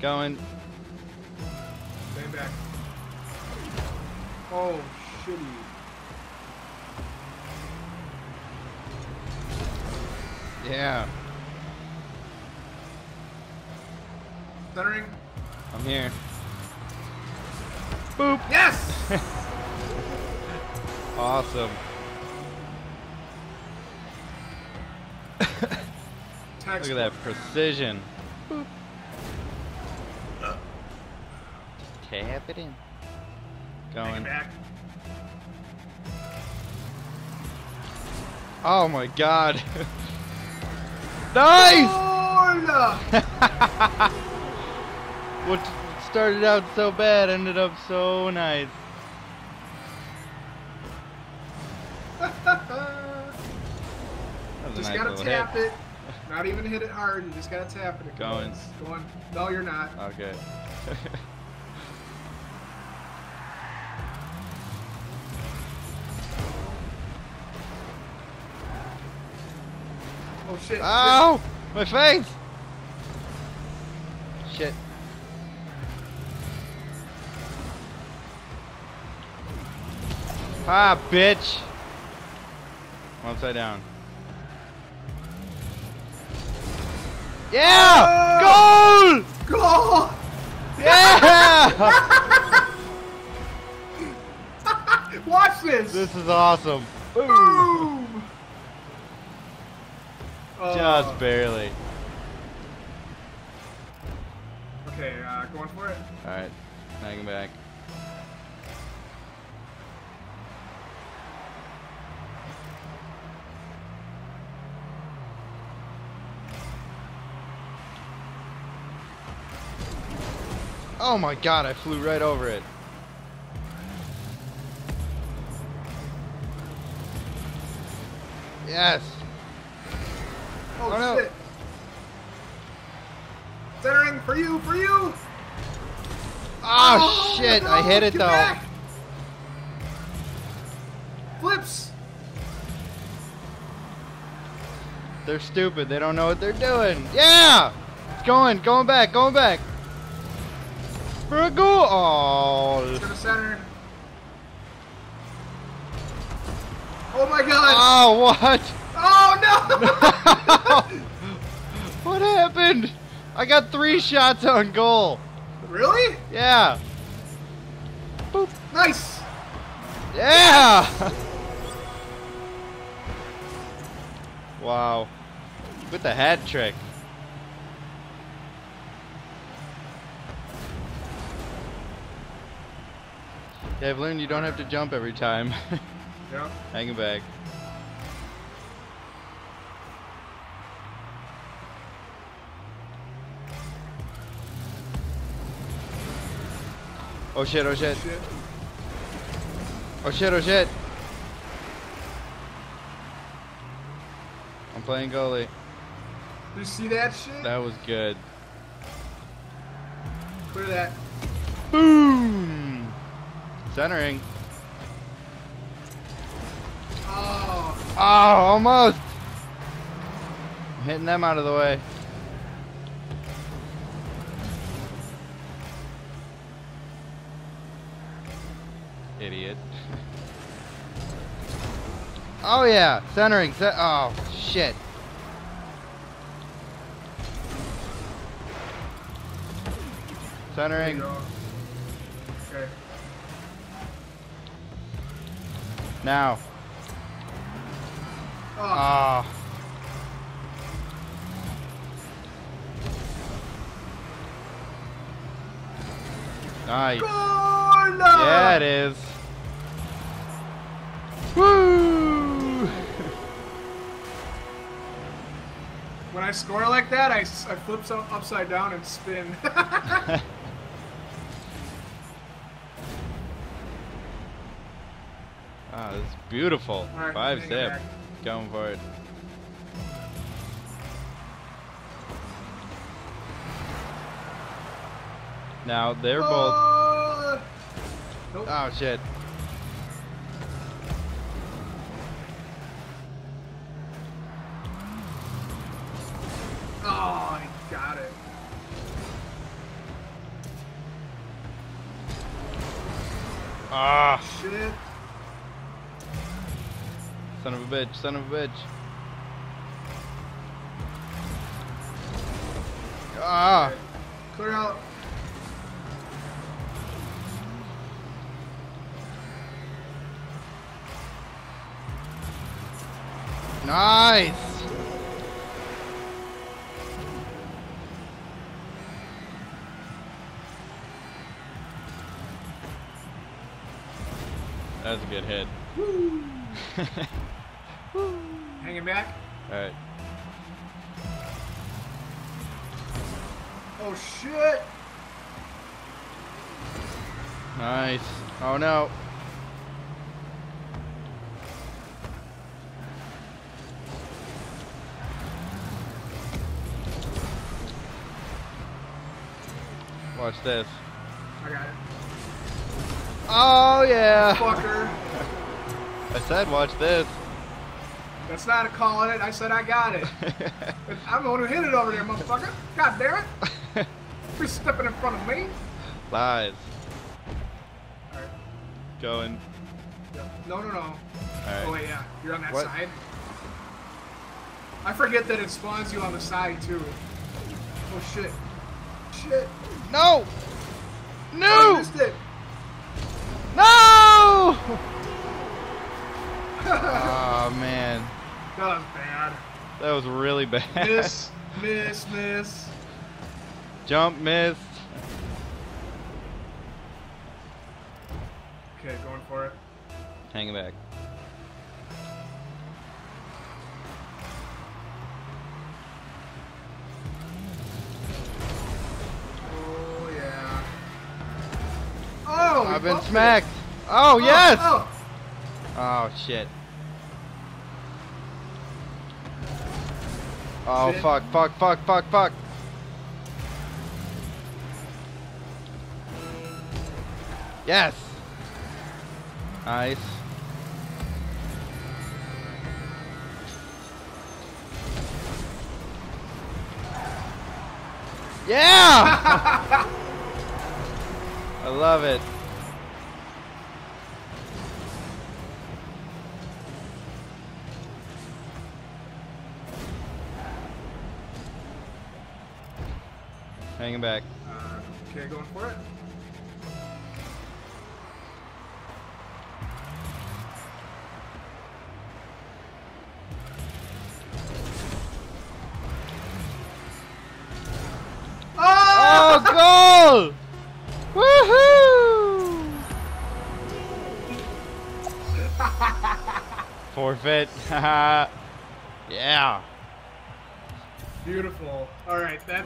Going. Stand back. Oh, shitty. Yeah. Centering. I'm here. Boop. Yes! Awesome. Look at that precision. Boop. Tap it in. Going. back. Oh my god. nice! What started out so bad ended up so nice. That was a just nice gotta tap hit. it. Not even hit it hard. You just gotta tap it. It Going. goes. Going. No, you're not. Okay. Oh shit. Ow! My face! Shit. Ah, bitch! I'm upside down. Yeah! Goal! shit. Goal! Yeah! Watch this. this is awesome. Boom! Boom. Just barely. Okay, uh, going for it. Alright, hang back. Oh my god, I flew right over it. Yes. Oh, Oh, no. shit. Centering for you, for you. Oh, oh shit, I hit it though. back. Flips. They're stupid. They don't know what they're doing. Yeah! It's going, going back, going back. For a goal. Oh. To the center. Oh my god. Oh, what? What happened? I got three shots on goal. really? Yeah. Boop. Nice. Yeah! wow. With the hat trick. Yeah, I've learned you don't have to jump every time. Yep. Hang back. Oh shit, oh shit. Oh shit, oh shit. I'm playing goalie. You see that shit? That was good. Clear that. Boom! Centering. Oh. Oh, almost! I'm hitting them out of the way. Idiot. oh yeah, centering. Ce oh shit. Centering. Okay. Now. Oh. Ah. Nice. Goal! Yeah, it is. Woo! When I score like that, I, I flip some upside down and spin. Ah, this is beautiful. Alright, Five zip. Going for it. Now they're both. Oh shit. Oh, ah. Shit. Son of a bitch, son of a bitch. Ah. Clear out. Nice! That was a good hit. Woo! Hanging back. Alright. Oh shit. Nice. Oh no. Watch this. I got it. Oh yeah. Fucker. I said watch this. That's not a calling it. I said I got it. I'm the one who hit it over there, motherfucker. God damn it. You're stepping in front of me. Lies. Alright. Going. No, no, no. Oh, wait, yeah. You're on that What? side. I forget that it spawns you on the side, too. Oh, shit. Shit. No! I No! missed it. No! oh man. That was bad. That was really bad. Miss, miss, miss. Jump missed. Okay, going for it. Hang back. I've been smacked. Oh, oh, yes! Oh, Oh shit. Oh Shit. fuck, fuck, fuck, fuck, fuck. Yes. Nice. Yeah! I love it. Hanging back. Uh, okay, going for it. Oh, goal! Woohoo! Forfeit. yeah. Beautiful. All right, that's